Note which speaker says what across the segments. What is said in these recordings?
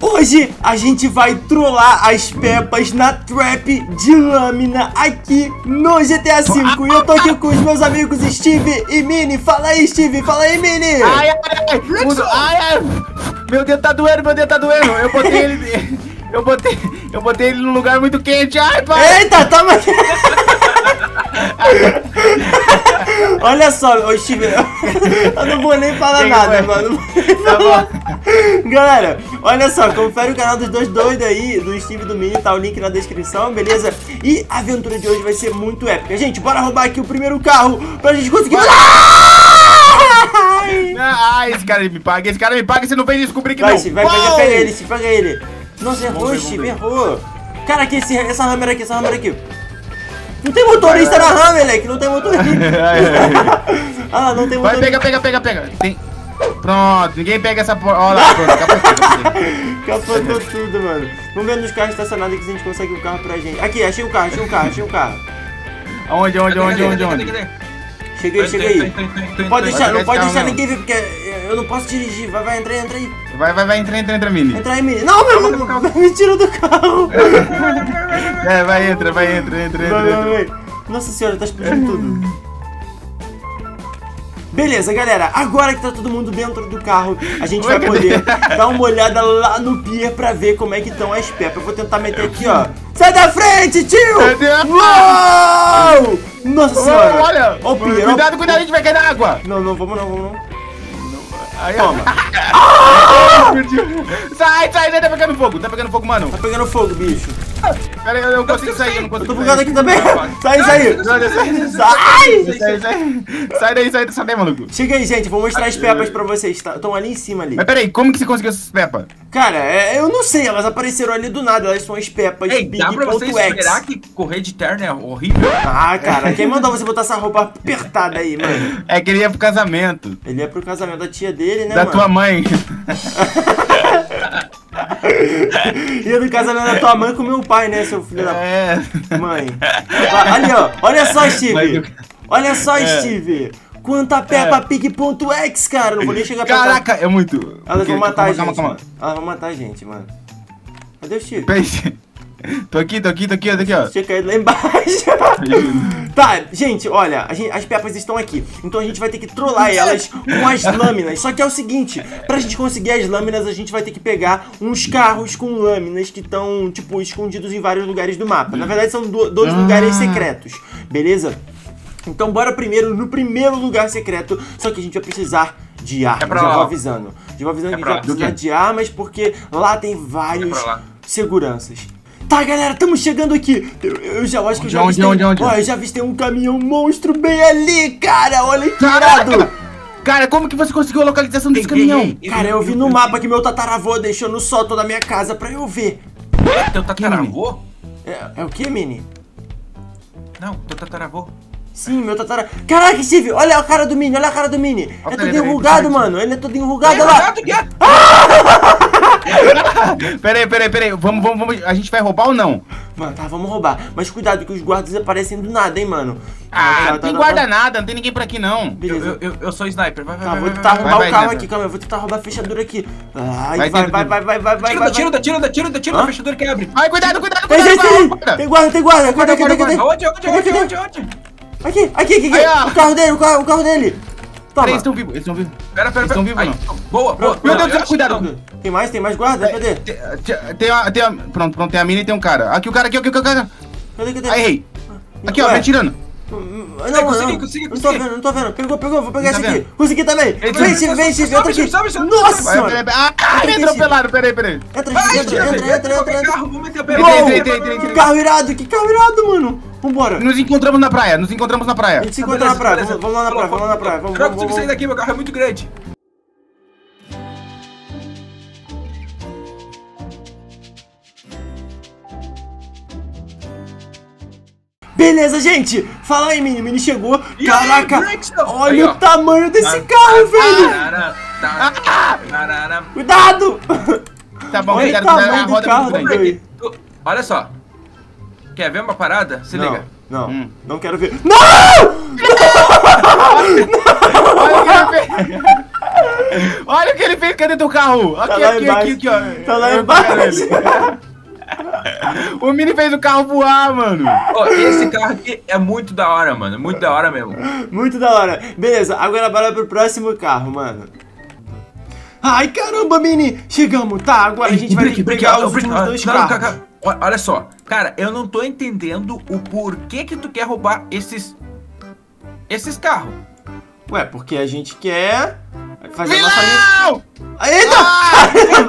Speaker 1: Hoje a gente vai trollar as Pepas na trap de lâmina aqui no GTA V. E eu tô aqui com os meus amigos Steve e Mini. Fala aí, Steve. Fala aí, Mini.
Speaker 2: Ai, ai, ai. Mudo. Ai, ai. Meu dedo tá doendo, meu dedo tá doendo. Eu botei ele... Eu botei, eu botei ele num lugar muito quente. Ai, pai.
Speaker 1: Eita, toma aqui. Olha só, ô Steve, eu não vou nem falar
Speaker 2: Quem
Speaker 1: nada,
Speaker 2: foi?
Speaker 1: mano.
Speaker 2: Tá bom.
Speaker 1: Galera, olha só, confere o canal dos dois doidos aí, do Steve e do Mini, tá o link na descrição, beleza? E a aventura de hoje vai ser muito épica. Gente, bora roubar aqui o primeiro carro pra gente conseguir... Ai!
Speaker 2: Ah, esse cara me paga, esse cara me paga, você não vem descobrir que
Speaker 1: Vai,
Speaker 2: não.
Speaker 1: Steve, vai, vai,
Speaker 2: Uau!
Speaker 1: pega ele, Steve, pega ele. Nossa, errou,
Speaker 2: Vamos ver,
Speaker 1: Steve,
Speaker 2: ver.
Speaker 1: errou. Cara, aqui, esse, essa Hammer aqui, essa Hammer aqui. Não tem motorista na Hammer, moleque, não tem motorista. Ah, não tem
Speaker 2: Vai,
Speaker 1: motorista.
Speaker 2: pega, pega, pega, pega. Tem... Pronto, ninguém pega essa porra. Olha lá, pronto, capotou, capotou.
Speaker 1: Capotou tudo, mano. Vamos ver nos carros estacionados aqui se a gente consegue um carro pra gente. Aqui, achei um carro, achei um carro, achei um carro.
Speaker 2: Aonde, onde, onde, onde, onde?
Speaker 1: Cheguei, cheguei. Não pode deixar, não pode
Speaker 2: carro
Speaker 1: deixar ninguém ver, porque eu não posso dirigir. Vai, vai, entra aí, entra aí.
Speaker 2: Vai, vai, vai, entra, entra, entra, Mini.
Speaker 1: Entra aí, menino. Não, meu irmão, me tira do carro.
Speaker 2: É, vai, entra, vai, entra, entra, entra.
Speaker 1: Vai, vai,
Speaker 2: entra.
Speaker 1: vai. Nossa senhora, tá explodindo tudo. Beleza, galera, agora que tá todo mundo dentro do carro, a gente vai poder dar uma olhada lá no pier pra ver como é que estão as pepas. Eu vou tentar meter aqui, ó. Sai da frente, tio!
Speaker 2: Cadê?
Speaker 1: Uou! Nossa senhora!
Speaker 2: Olha,
Speaker 1: Ó o pier,
Speaker 2: cuidado, cuidado, a gente vai cair na água.
Speaker 1: Não, não, vamos não, vamos não.
Speaker 2: Aí,
Speaker 1: Toma.
Speaker 2: Sai, sai, sai, tá pegando fogo, tá pegando fogo, mano.
Speaker 1: Tá pegando fogo, bicho.
Speaker 2: Pera aí, eu não consigo sair, eu não
Speaker 1: Eu
Speaker 2: consigo
Speaker 1: tô
Speaker 2: sair.
Speaker 1: bugado aqui também. Sai, sai.
Speaker 2: Sai, sai,
Speaker 1: Sai!
Speaker 2: sai, sai. Sai daí, sai, sai daí, maluco.
Speaker 1: Chega aí, gente. Vou mostrar as pepas pra vocês. Estão ali em cima ali.
Speaker 2: Mas peraí, como que você conseguiu essas pepas?
Speaker 1: Cara, é- eu não sei. Elas apareceram ali do nada. Elas são as pepas
Speaker 3: Ei, dá pra você esperar que correr de terno é horrível?
Speaker 1: Ah, cara. Quem mandou você botar essa roupa apertada aí, mano?
Speaker 2: É que ele ia pro casamento
Speaker 1: Ele é pro casamento da tia dele, né,
Speaker 2: da
Speaker 1: mano?
Speaker 2: tua mãe.
Speaker 1: Ia do casamento da tua mãe com meu pai, né, seu filho da
Speaker 2: É.
Speaker 1: mãe. Vai, Ali, ó. Olha só, Steve. Olha só,
Speaker 2: É.
Speaker 1: Steve. Quanta Peppa Pig.x, cara. Não vou nem chegar perto.
Speaker 2: Caraca, é muito.
Speaker 1: Elas vão matar a
Speaker 2: calma,
Speaker 1: gente.
Speaker 2: calma, calma.
Speaker 1: Elas vão matar a gente, mano. Cadê o Steve?
Speaker 2: Peraí. Tô aqui, tô aqui, tô aqui, tô aqui, ó.
Speaker 1: Tinha caído lá embaixo. tá, gente, olha, a gente- as pepas estão aqui. Então a gente vai ter que trollar elas com as lâminas. Só que é o seguinte, pra gente conseguir as lâminas, a gente vai ter que pegar uns carros com lâminas que estão, tipo, escondidos em vários lugares do mapa. Na verdade, são do- dois
Speaker 2: Ah.
Speaker 1: lugares secretos, beleza? Então bora primeiro no primeiro lugar secreto, só que a gente vai precisar de armas,
Speaker 3: pra
Speaker 1: já vou avisando. Já vou avisando
Speaker 3: É
Speaker 1: que a gente vai precisar de armas, porque lá tem vários
Speaker 3: É pra lá.
Speaker 1: seguranças. Tá, galera, estamos chegando aqui. Eu, eu já acho que eu já
Speaker 2: Onde,
Speaker 1: avistei.
Speaker 2: onde, onde, onde?
Speaker 1: Ó, eu já avistei um caminhão monstro bem ali, cara. Olha que irado.
Speaker 2: Cara, como que você conseguiu a localização desse caminhão?
Speaker 3: ei.
Speaker 1: Cara, eu vi no mapa que meu tataravô deixou no sótão da minha casa pra eu ver.
Speaker 3: É, teu tataravô?
Speaker 1: É, é o que, Mini?
Speaker 3: Não, teu tataravô.
Speaker 1: Sim, meu tatara... Caraca, Steve, olha a cara do Mini, olha a cara do Mini. É todo enrugado, mano. Ele é todo enrugado,
Speaker 3: Ei,
Speaker 1: olha lá.
Speaker 2: Peraí, peraí, peraí. Vamos, vamos, vamos. A gente vai roubar ou não?
Speaker 1: Mano, tá, vamos roubar. Mas cuidado que os guardas aparecem do nada, hein, mano.
Speaker 2: Ah,
Speaker 1: Tá,
Speaker 2: não
Speaker 1: tá,
Speaker 2: tem
Speaker 1: tá,
Speaker 2: guarda
Speaker 1: tá.
Speaker 2: nada, não tem ninguém por aqui não.
Speaker 1: Beleza.
Speaker 3: eu, eu, eu sou sniper. Vai, vai,
Speaker 1: Tá,
Speaker 3: vai.
Speaker 1: vou tentar
Speaker 3: vai,
Speaker 1: roubar
Speaker 2: vai,
Speaker 1: o carro
Speaker 2: vai,
Speaker 1: aqui, calma, eu vou tentar roubar a fechadura aqui. Ai,
Speaker 2: Vai,
Speaker 1: vai, vai, vai, vai, vai,
Speaker 3: Tira,
Speaker 1: vai.
Speaker 3: tira, tira, tira, tira
Speaker 1: Hã?
Speaker 3: da fechadura que abre.
Speaker 2: Ai, cuidado, cuidado,
Speaker 1: Tem
Speaker 2: cuidado.
Speaker 1: gente
Speaker 2: guarda,
Speaker 1: ali!
Speaker 2: guarda.
Speaker 1: Tem guarda, tem guarda!
Speaker 3: Onde, onde, onde, onde, onde?
Speaker 1: Aqui, aqui, aqui, aqui!
Speaker 2: Ó.
Speaker 1: O carro dele, o carro, o carro dele! Toma!
Speaker 2: Peraí, eles estão vivos, eles estão vivos.
Speaker 3: Pera, pera,
Speaker 2: Eles tão
Speaker 3: pera.
Speaker 2: vivos
Speaker 3: Aí, Boa, boa.
Speaker 2: Meu
Speaker 3: Não,
Speaker 2: Deus do céu, cuidado.
Speaker 3: não.
Speaker 1: Tem mais? Tem mais guarda? Cadê?
Speaker 2: Tem, tem, tem, a, tem a, pronto, pronto, tem a mina e tem um cara. Aqui o cara, aqui, aqui, aqui, aqui.
Speaker 1: Cadê, cadê?
Speaker 2: Aí, errei. Aqui, ó,
Speaker 1: Ué.
Speaker 2: vem tirando.
Speaker 1: Não,
Speaker 3: consegui,
Speaker 1: não,
Speaker 3: consegui,
Speaker 1: não tô
Speaker 3: consegui.
Speaker 1: vendo, não tô vendo. Pegou, pegou, vou pegar
Speaker 2: Tá
Speaker 1: esse aqui.
Speaker 2: vendo?
Speaker 1: Consegui também. Vem, Steve, vem, Steve, entra aqui.
Speaker 3: sobe, sobe,
Speaker 1: Nossa
Speaker 3: sobe.
Speaker 2: Vai,
Speaker 1: senhora.
Speaker 2: peraí, peraí. Ah,
Speaker 1: Entra
Speaker 2: me
Speaker 1: aqui,
Speaker 2: atropelaram, peraí, peraí.
Speaker 1: Entra, Steve, entra, entra, entra, entra, entra.
Speaker 3: meter a
Speaker 2: entrei,
Speaker 1: Que carro irado, que carro irado, mano. Vambora.
Speaker 2: Nos encontramos na praia, nos encontramos na praia.
Speaker 1: A gente se encontra na
Speaker 3: Beleza,
Speaker 1: praia.
Speaker 3: beleza.
Speaker 1: Vamos, vamos lá na praia, vamos lá na praia. Vamos,
Speaker 3: Eu não consigo sair daqui, meu carro é muito grande.
Speaker 1: Beleza, gente. Fala aí, Mini. Mini chegou. Caraca, olha o tamanho desse carro, velho. Cuidado.
Speaker 2: Tá bom,
Speaker 1: Olha o tamanho do
Speaker 2: é
Speaker 1: carro, velho.
Speaker 3: Olha só. Quer ver uma parada? Se
Speaker 1: não,
Speaker 3: liga.
Speaker 1: Não,
Speaker 2: Hum.
Speaker 1: não quero ver. Não!
Speaker 2: Olha o que ele fez. Olha o que ele fez, cadê teu carro? Aqui,
Speaker 1: Tá lá
Speaker 2: aqui,
Speaker 1: embaixo.
Speaker 2: aqui, aqui, ó.
Speaker 1: Tá lá embaixo.
Speaker 2: O Mini fez o carro voar, mano.
Speaker 3: Ó, esse carro aqui é muito da hora, mano. Muito da hora mesmo.
Speaker 1: Muito da hora. Beleza, agora bora pro próximo carro, mano. Ai, caramba, Mini! Chegamos, tá? Agora a gente vai ter que pegar
Speaker 3: ó,
Speaker 1: os
Speaker 3: Brick,
Speaker 1: últimos
Speaker 3: ó,
Speaker 1: dois
Speaker 3: não,
Speaker 1: carros.
Speaker 3: Olha só, cara, eu não tô entendendo o porquê que tu quer roubar esses. Esses carros.
Speaker 1: Ué, porque a gente quer fazer a nossa linha.
Speaker 2: Vilão!
Speaker 1: Eita!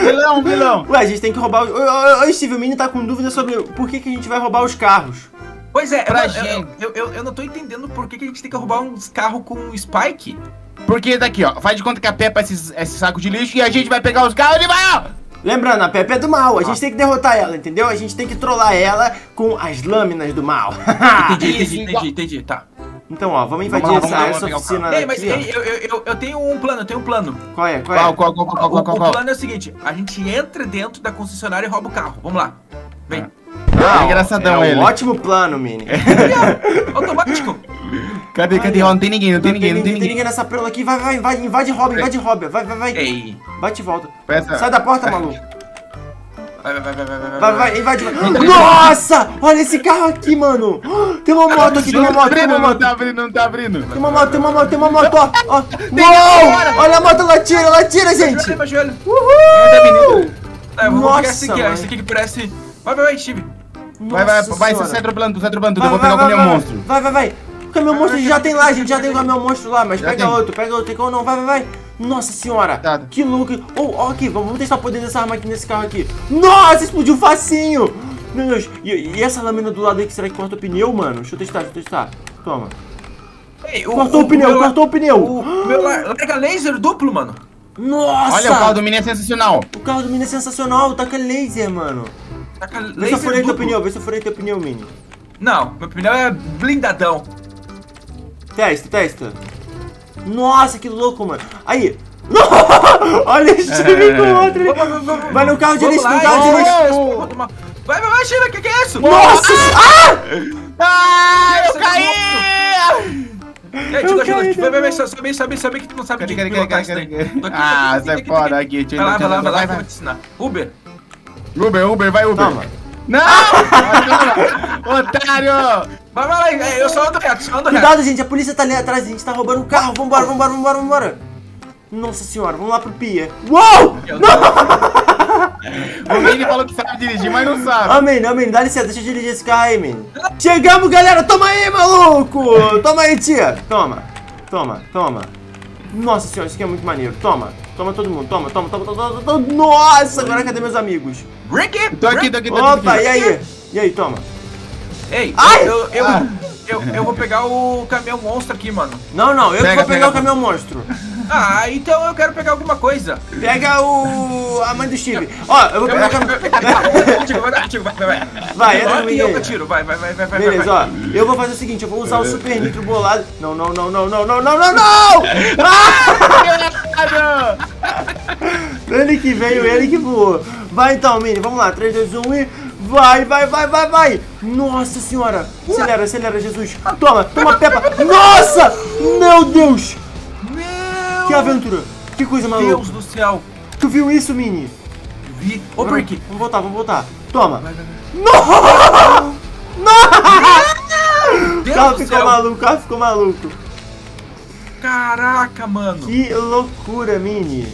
Speaker 2: Vilão, vilão.
Speaker 1: Ué, a gente tem que roubar. os- ô, ô, Steve, o Mini tá com dúvida sobre por que, que a gente vai roubar os carros.
Speaker 3: Pois é,
Speaker 2: Pra
Speaker 3: eu, eu,
Speaker 2: gente.
Speaker 3: eu, eu, eu não tô entendendo por que, que a gente tem que roubar uns carros com Spike.
Speaker 2: Porque daqui, ó, faz de conta que a Peppa é esse, esse saco de lixo e a gente vai pegar os carros e vai, ó.
Speaker 1: Lembrando, a Pepe é do mal, a gente tem que derrotar ela, entendeu? A gente tem que trollar ela com as lâminas do mal.
Speaker 3: Entendi, entendi, entendi, entendi, tá.
Speaker 1: então, ó, vamos
Speaker 2: Vamos
Speaker 1: invadir
Speaker 2: lá, vamos
Speaker 1: essa,
Speaker 2: lá,
Speaker 1: essa
Speaker 2: vamos pegar o
Speaker 1: oficina
Speaker 3: Ei, mas
Speaker 1: aqui,
Speaker 3: ei, eu, eu, eu, eu tenho um plano, eu tenho um plano.
Speaker 1: Qual é? Qual é?
Speaker 2: Qual, qual, qual, qual,
Speaker 3: O,
Speaker 2: qual,
Speaker 3: o
Speaker 2: qual, qual?
Speaker 3: plano é o seguinte: a gente entra dentro da concessionária e rouba o carro. Vamos lá. Vem.
Speaker 2: Ah, é engraçadão
Speaker 1: é
Speaker 2: ele.
Speaker 1: um ótimo plano, Mini.
Speaker 3: Automático.
Speaker 2: Cadê, cadê? Ó, não tem ninguém, não tem ninguém, não tem ninguém.
Speaker 1: nessa preula aqui. Vai, vai, vai, invade Robin, invade Robin. Vai, vai, vai.
Speaker 3: Ei.
Speaker 1: Bate e volta.
Speaker 2: Peça.
Speaker 1: Sai da porta, maluco.
Speaker 3: Vai, vai, vai, vai, vai, vai.
Speaker 1: Vai, vai, invade. Nossa! Olha esse carro aqui, mano. Tem uma moto aqui, tem uma
Speaker 2: Não tá
Speaker 1: moto, tem uma
Speaker 2: abrindo, não
Speaker 1: moto.
Speaker 2: tá abrindo, não tá abrindo.
Speaker 1: Tem uma moto, tem uma moto, tem uma moto, ó. ó. Uou! Olha a moto, ela tira, ela tira, gente. Uhul!
Speaker 3: Tá, vou
Speaker 1: Nossa,
Speaker 3: esse aqui. Esse aqui que parece. Vai, vai, vai, Steve.
Speaker 2: Vai, vai, vai, sai atropelando, sai atropelando Eu vou
Speaker 1: vai,
Speaker 2: pegar o
Speaker 1: vai,
Speaker 2: monstro.
Speaker 1: Vai, vai, vai. O caminhão monstro a gente já tem lá, a gente já tem o caminhão monstro lá, mas
Speaker 2: Já
Speaker 1: pega
Speaker 2: tem.
Speaker 1: outro, pega outro, tem como não, vai, vai, vai. Nossa senhora,
Speaker 2: Tá.
Speaker 1: que louco. Oh, ó aqui, vamos testar o poder dessa arma aqui nesse carro aqui. Nossa, explodiu facinho. Meu Deus, e, e essa lâmina do lado aí que será que corta o pneu, mano? Deixa eu testar, deixa eu testar. Toma.
Speaker 3: Ei,
Speaker 1: Cortou o, pneu,
Speaker 3: meu
Speaker 1: cortou o pneu.
Speaker 3: O meu la- larga laser duplo, mano.
Speaker 1: Nossa!
Speaker 2: Olha, o carro do Mini é sensacional.
Speaker 1: O carro do Mini é sensacional, taca laser, mano.
Speaker 3: Taca
Speaker 1: Vê se eu
Speaker 3: laser
Speaker 1: furei teu
Speaker 3: duplo.
Speaker 1: pneu, vê se eu furei teu pneu, Mini.
Speaker 3: Não, meu pneu é blindadão.
Speaker 1: Testa, testa. Nossa, que louco, mano. Aí. Olha o Steve com o outro.
Speaker 3: Vamos, vamos, vamos.
Speaker 1: Vai no carro de lixo, no carro de
Speaker 3: ei,
Speaker 1: lixo.
Speaker 3: ei, ei, ei, Vai, vai, vai, China, que que é isso?
Speaker 1: Nossa! Ah!
Speaker 2: Ah, eu
Speaker 3: Essa
Speaker 2: caí!
Speaker 3: E aí,
Speaker 1: Eu
Speaker 3: tio, ajuda, vai, vai, vai, só- sabe, sabe, sabe que tu não sabe de pilotar
Speaker 2: cadê,
Speaker 3: isso
Speaker 2: Ah, sai fora
Speaker 3: aqui. Vai lá, vai lá, vai lá,
Speaker 2: vai,
Speaker 3: que vou te ensinar. Uber.
Speaker 2: Uber, Uber, vai Uber. Não! Otário!
Speaker 3: Vai, vai, vai, eu só ando reto, só ando reto.
Speaker 1: Cuidado, gente, a polícia tá ali atrás, a gente tá roubando um carro. Vambora, vambora, vambora, vambora. Nossa senhora, vamos lá pro Pia. Uou!
Speaker 2: O Mini falou que sabe dirigir, mas não sabe.
Speaker 1: Amém, amém, dá licença, deixa eu dirigir esse carro aí, menino. Chegamos, galera, toma aí, maluco! Toma aí, tia. Toma, toma, toma. Nossa senhora, isso aqui é muito maneiro. Toma, toma todo mundo, toma, toma, toma, toma, toma. toma. Nossa, agora cadê meus amigos?
Speaker 3: Ricky!
Speaker 2: Tô aqui, tô aqui, tô aqui.
Speaker 1: Opa, e aí? E aí, toma.
Speaker 3: Ei,
Speaker 1: Ai!
Speaker 3: eu, eu,
Speaker 2: Ah.
Speaker 3: eu, eu vou pegar o caminhão monstro aqui, mano.
Speaker 1: Não, não, eu que
Speaker 2: Pega,
Speaker 1: vou pegar
Speaker 2: pega.
Speaker 1: o caminhão monstro.
Speaker 3: Ah, então eu quero pegar alguma coisa.
Speaker 1: Pega o. a mãe do Steve. Ó, eu vou pegar o caminhão.
Speaker 3: Vai, contigo, vai, vai, vai.
Speaker 1: Vai, entra
Speaker 3: e eu atiro, vai, vai, vai, vai, vai.
Speaker 1: Beleza,
Speaker 3: vai.
Speaker 1: ó. Eu vou fazer o seguinte, eu vou usar o super nitro bolado. Não, não, não, não, não, não, não, não, não! Ah! Ele que veio, ele que voou. Vai então, Mini, vamos lá. 3, 2, 1 e. Vai, vai, vai, vai, vai! Nossa senhora! Acelera, acelera, Jesus! Toma, toma, Peppa! Nossa! Meu Deus!
Speaker 3: Meu
Speaker 1: Que aventura! Que coisa maluca!
Speaker 3: Deus do céu.
Speaker 1: Tu viu isso, Mini?
Speaker 3: Vi. Ô, Brick.
Speaker 1: Vamos voltar, vamos voltar. Toma!
Speaker 3: Vai, vai, vai.
Speaker 1: Não! Não!
Speaker 3: Deus
Speaker 1: ficou maluco, carro ficou maluco.
Speaker 3: Caraca, mano.
Speaker 1: Que loucura, Mini.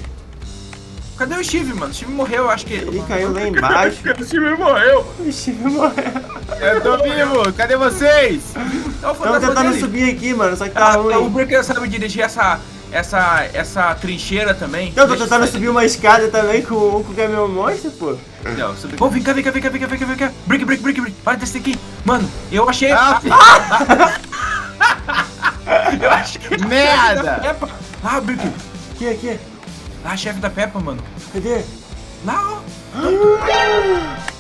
Speaker 3: Cadê o Steve, mano? O Steve morreu, eu acho que.
Speaker 1: Ele caiu lá embaixo.
Speaker 3: O Steve morreu.
Speaker 1: O Steve morreu.
Speaker 2: Eu tô vivo, cadê vocês?
Speaker 3: O
Speaker 1: Estamos
Speaker 3: fantasma
Speaker 1: tentando
Speaker 3: dele.
Speaker 1: subir aqui, mano, só que tá
Speaker 3: Ah, o
Speaker 1: ruim.
Speaker 3: Brick sabe dirigir essa, essa, essa trincheira também.
Speaker 1: Eu tô
Speaker 3: Deixa
Speaker 1: tentando subir uma escada também com, com o caminhão monstro, pô.
Speaker 3: Não, subi. Ô, vem cá, vem cá, vem cá, vem cá, vem cá, vem cá. Brick, brick, brick, brick. Olha desse aqui. Mano, eu achei.
Speaker 2: Ah,
Speaker 3: eu achei. a
Speaker 2: Merda.
Speaker 3: chefe da Peppa. Lá, Brick.
Speaker 1: Aqui, aqui.
Speaker 3: Lá, a chefe da Peppa, mano.
Speaker 1: Cadê?
Speaker 3: Lá, ó.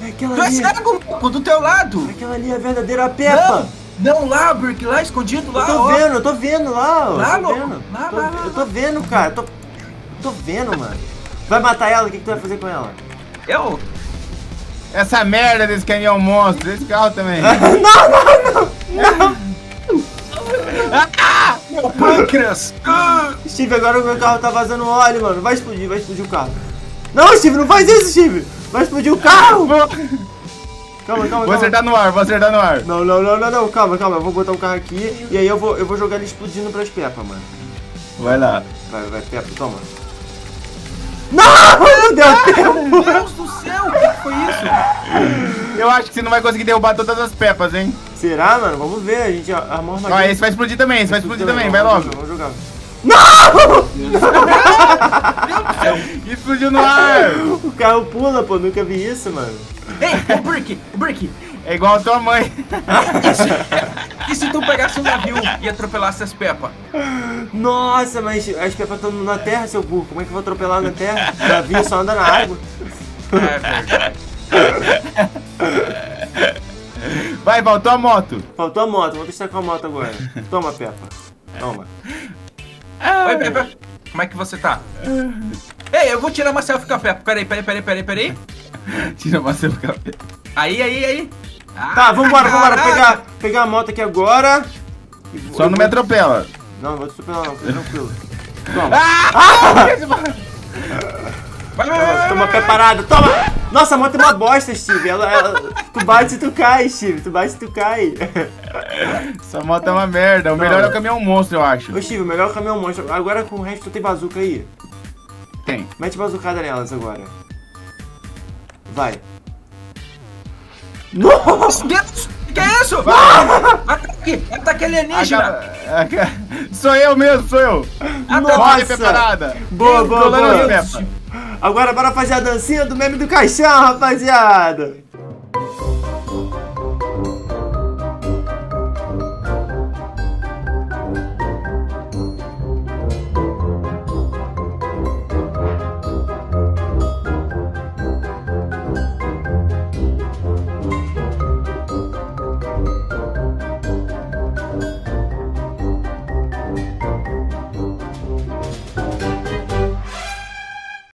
Speaker 1: É aquela
Speaker 3: Tu é
Speaker 1: ali.
Speaker 3: cego, louco, do teu lado.
Speaker 1: Aquela ali é a verdadeira Peppa.
Speaker 3: Não, não, lá, Brick, lá, escondido, lá,
Speaker 1: Eu tô
Speaker 3: ó.
Speaker 1: vendo, eu tô vendo lá, ó.
Speaker 3: Lá,
Speaker 1: tô
Speaker 3: louco.
Speaker 1: vendo.
Speaker 3: Lá,
Speaker 1: Tô
Speaker 3: lá, lá,
Speaker 1: eu tô vendo, cara. Tô, tô vendo, mano. Vai matar ela? O que, que tu vai fazer com ela?
Speaker 3: Eu?
Speaker 2: Essa merda desse caminhão monstro, desse carro também.
Speaker 1: não, não, não! Não!
Speaker 3: Meu pâncreas!
Speaker 1: Steve, agora o meu carro tá vazando óleo, mano. Vai explodir, vai explodir o carro. Não, Steve, não faz isso, Steve! Vai explodir o carro! Calma, calma,
Speaker 2: Vou
Speaker 1: calma.
Speaker 2: acertar no ar, vou acertar no ar.
Speaker 1: Não, não, não, não, não, calma, calma. Eu vou botar o carro aqui e aí eu vou, eu vou jogar ele explodindo pras pepas, mano.
Speaker 2: Vai lá.
Speaker 1: Vai, vai, Pepa, toma. Não, não deu tempo.
Speaker 3: Meu Deus do céu, o que foi isso?
Speaker 2: Eu acho que você não vai conseguir derrubar todas as pepas, hein?
Speaker 1: Será, mano? Vamos ver, a gente armou uma
Speaker 2: Ó, esse vai explodir também, esse vai explodir também, vai
Speaker 1: vamos
Speaker 2: logo.
Speaker 1: jogar, Vamos jogar.
Speaker 2: Explodiu no ar!
Speaker 1: O carro pula, pô, nunca vi isso, mano.
Speaker 3: Ei, o Brick, o Brick,
Speaker 2: É igual a tua mãe.
Speaker 3: e se tu pegasse um navio e atropelasse as Peppa?
Speaker 1: Nossa, mas as pepas estão na terra, seu burro. Como é que eu vou atropelar na terra? O navio só anda na água.
Speaker 3: É verdade.
Speaker 2: Vai, voltou a moto.
Speaker 1: Faltou a moto, vou testar com a moto agora. Toma, Peppa. Toma.
Speaker 3: Oi, Peppa, como é que você tá? Ei, eu vou tirar uma selfie com a Peppa. Peraí, peraí, peraí, peraí, peraí.
Speaker 2: Tira você do café.
Speaker 3: Aí, aí, aí. Ah,
Speaker 1: Tá, vambora, vambora.
Speaker 3: caraca.
Speaker 1: Pegar, pegar a moto aqui agora. E
Speaker 2: Só
Speaker 1: eu
Speaker 2: não me atropela.
Speaker 1: Não, não vou te atropelar não, fica tranquilo. Toma.
Speaker 3: Vai, vai, vai,
Speaker 1: Toma,
Speaker 3: vai,
Speaker 1: toma pé parada, toma! Nossa, a moto é uma bosta, Steve. Ela, ela- tu bate e tu cai, Steve. Tu bate e tu cai.
Speaker 2: Essa moto é uma merda. O melhor é o caminhão monstro, eu acho.
Speaker 1: Ô, Steve, o melhor caminhão monstro. Agora com o resto tu tem bazuca aí.
Speaker 2: Tem.
Speaker 1: Mete bazucada nelas agora. Vai. Nossa!
Speaker 3: Que é isso? Ataque, ataque alienígena.
Speaker 2: Acaba- aca- Sou eu mesmo, sou eu.
Speaker 1: Nossa!
Speaker 2: Olha, preparada.
Speaker 1: Boa, boa, boa. Agora bora fazer a dancinha do meme do caixão, rapaziada.